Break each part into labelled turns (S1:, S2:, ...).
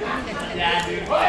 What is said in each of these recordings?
S1: Yeah, dạ, dude.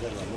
S1: Gracias.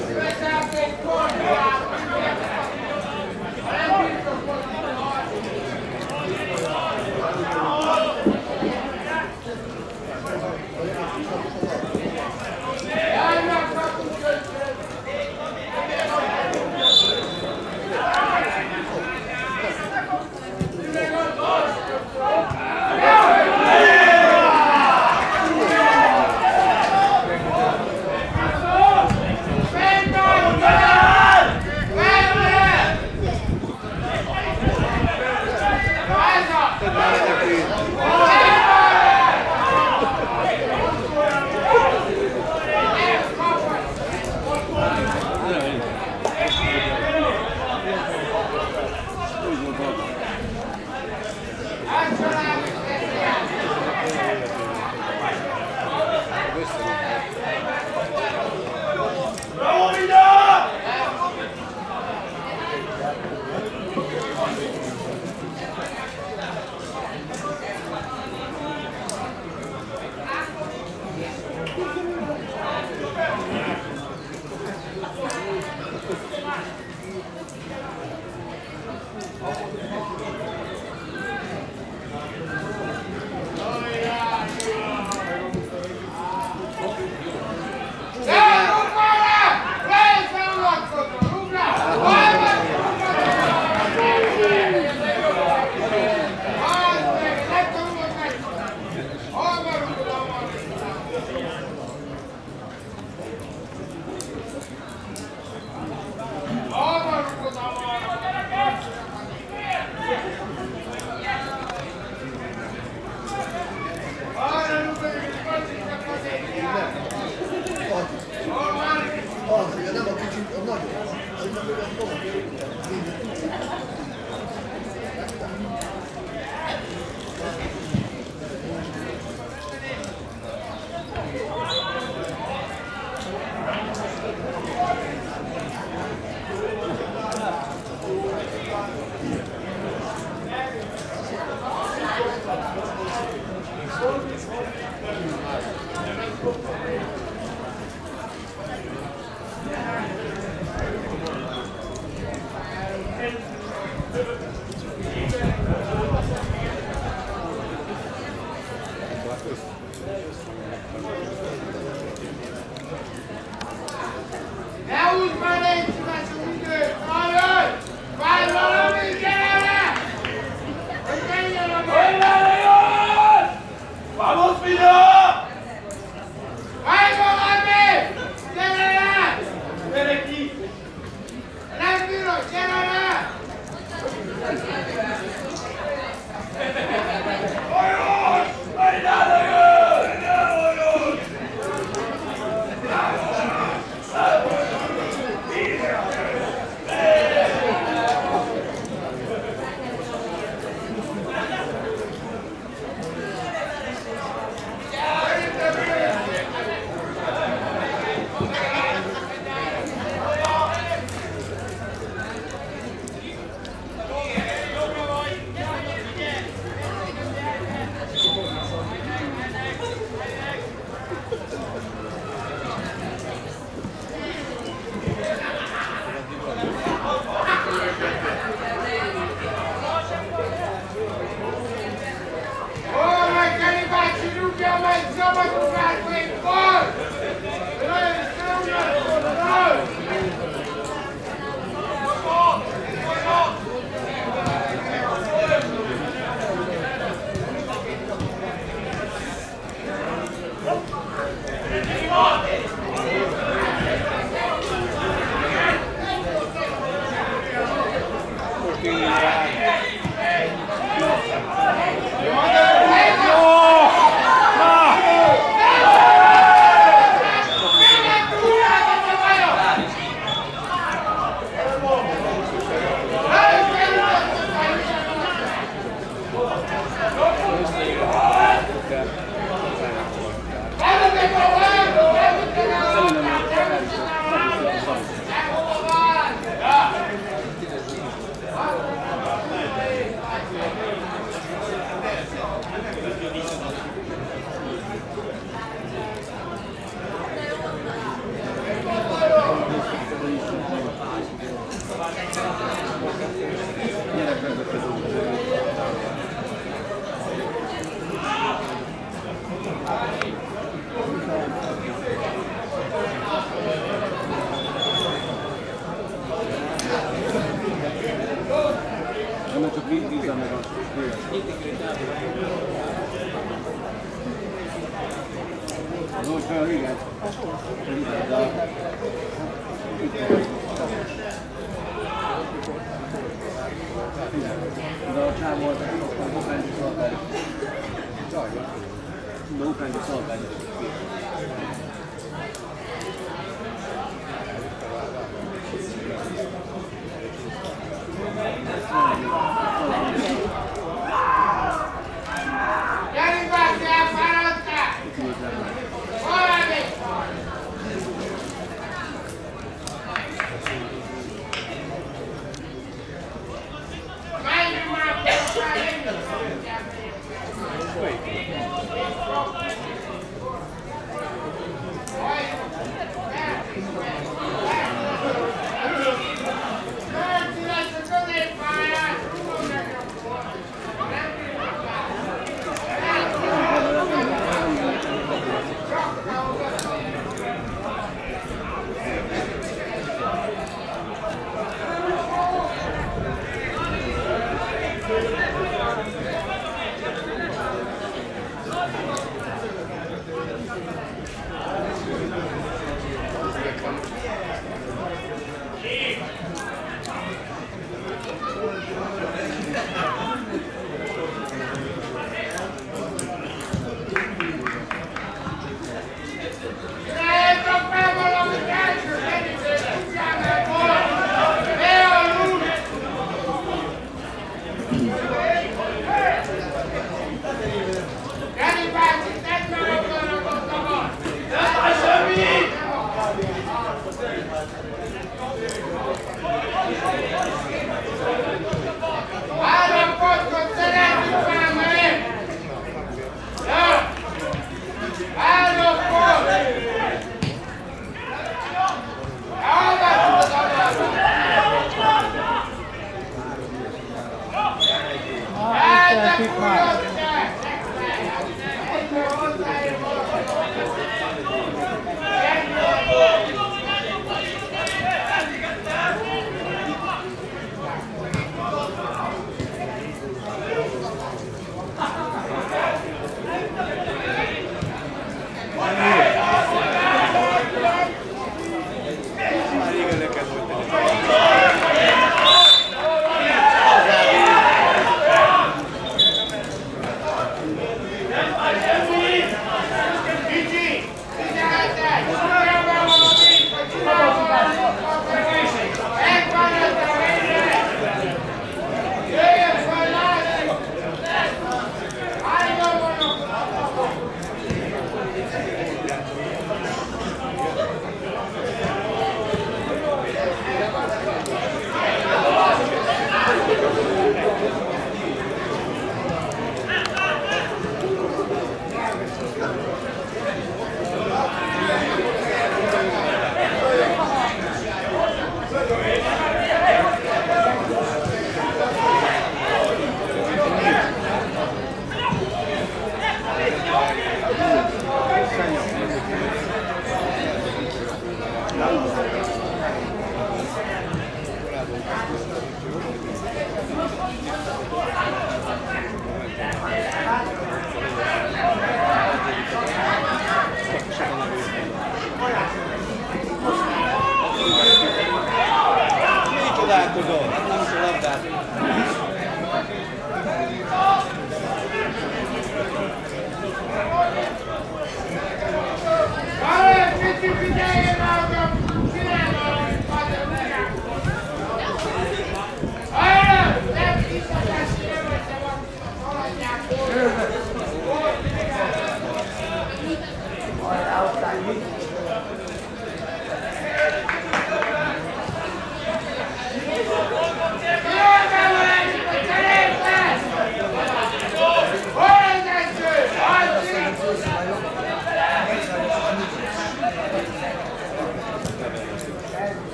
S1: Let's have this corner.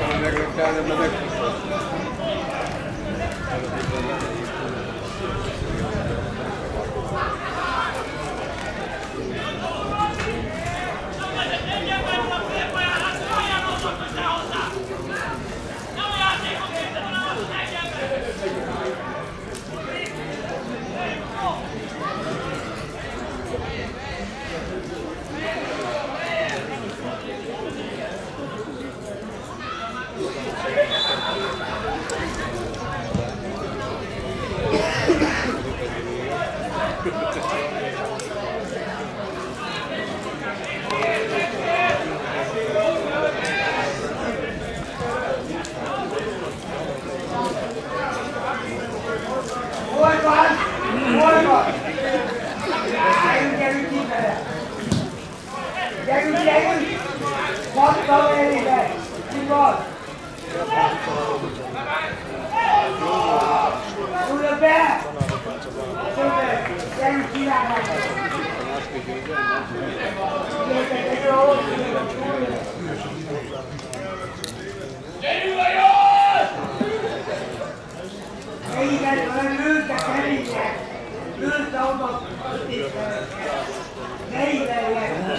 S1: Thank you. rugod! Ura be! Gyerünk királynak! Gyerünk a jól! Egyben lőtt a kerények! Lőtt a oda! Ne ideljenek!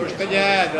S1: Most megyek,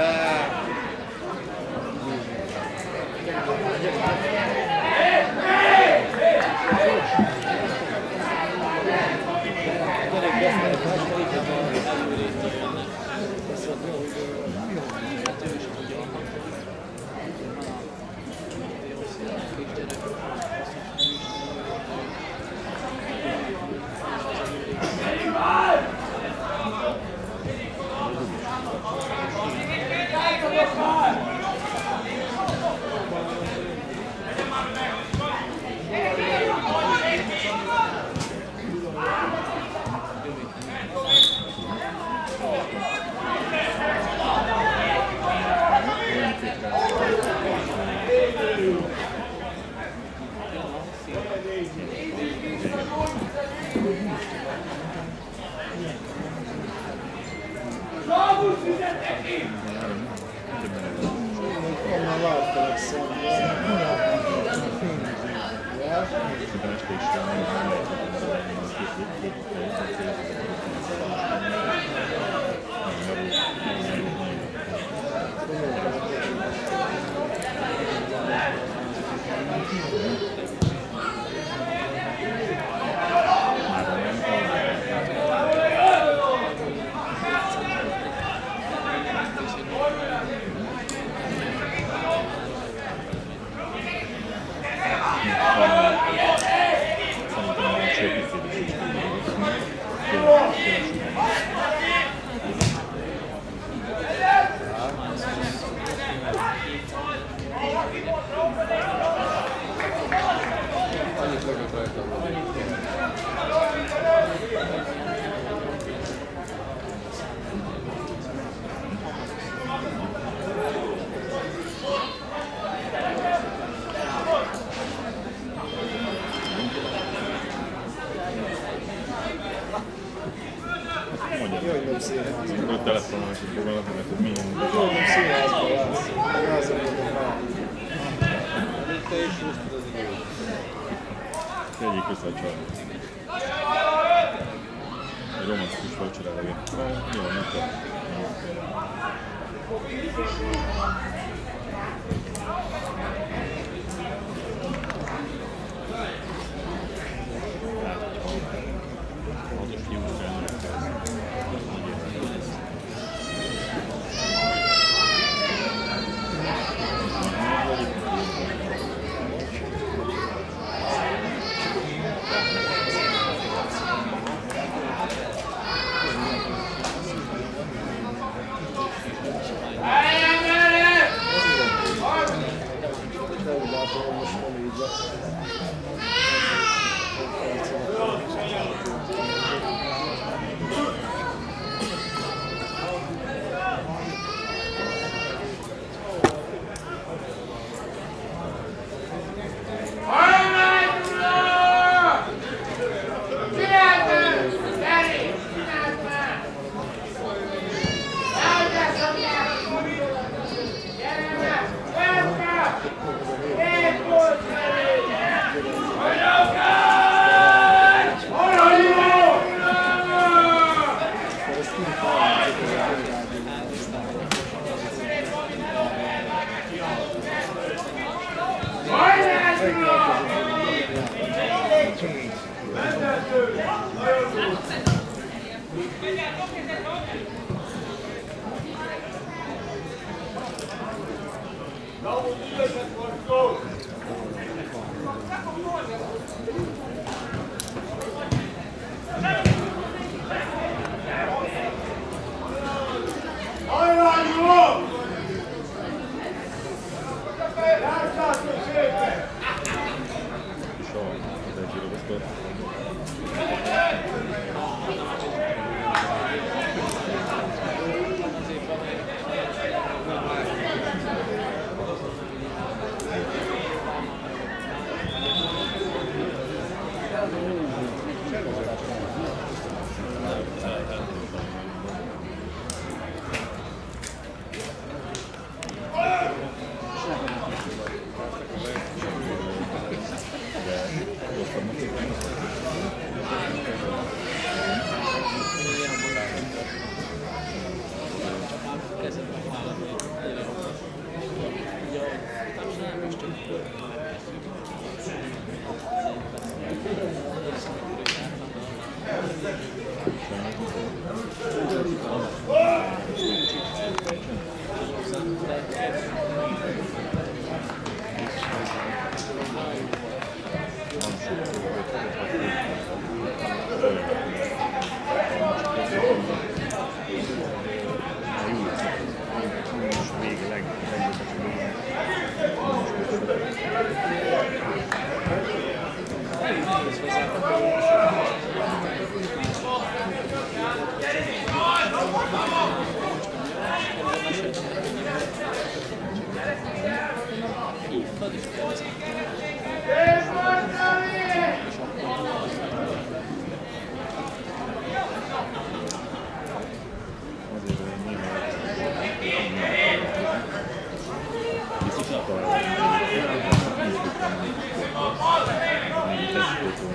S1: Come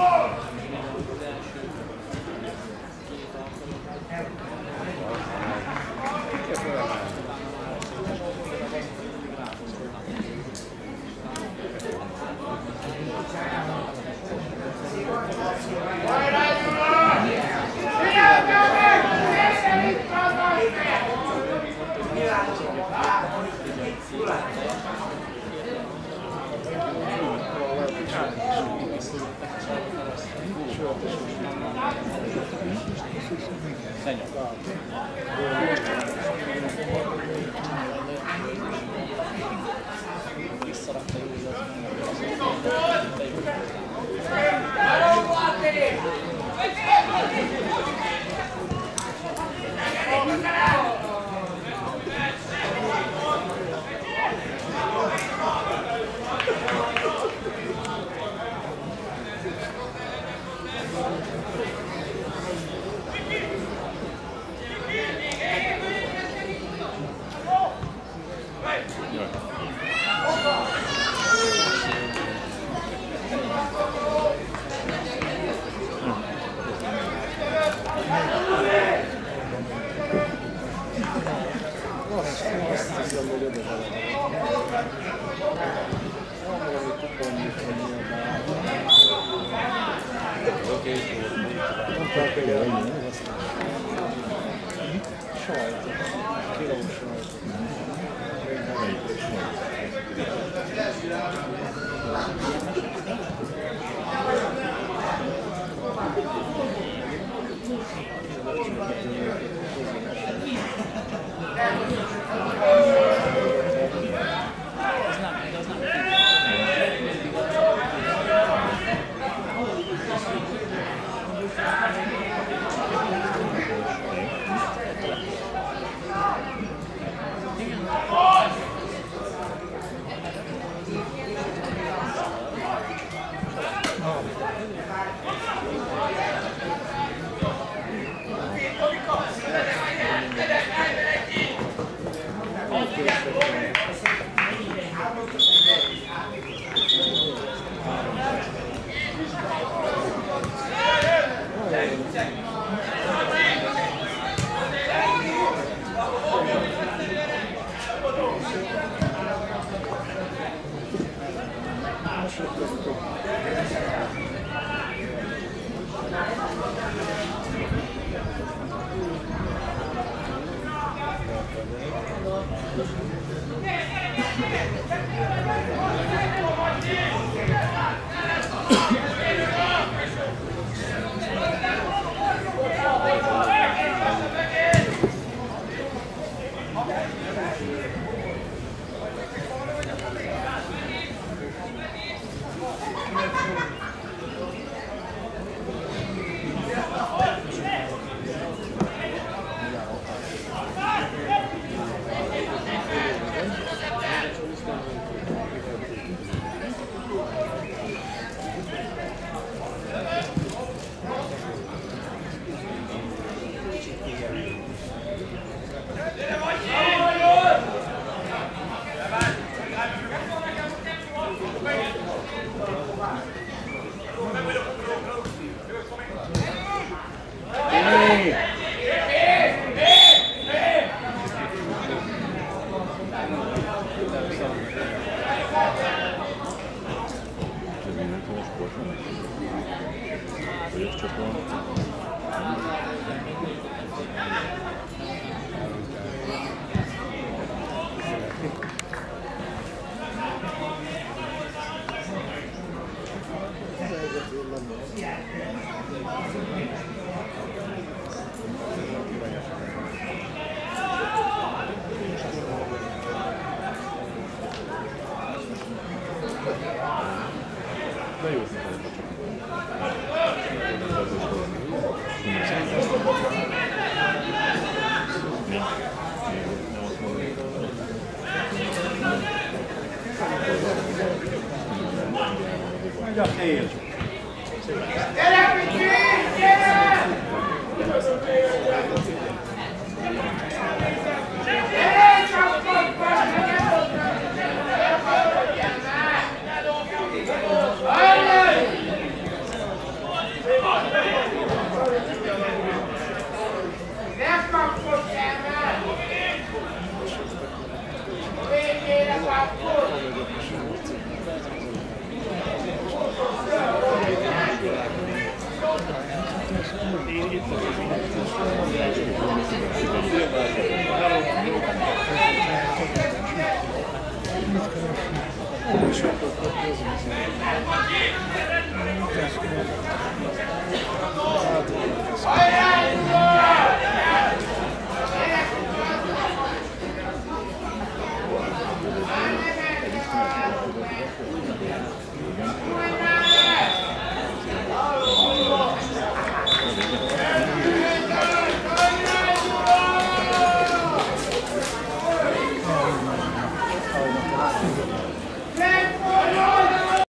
S1: on! 十年。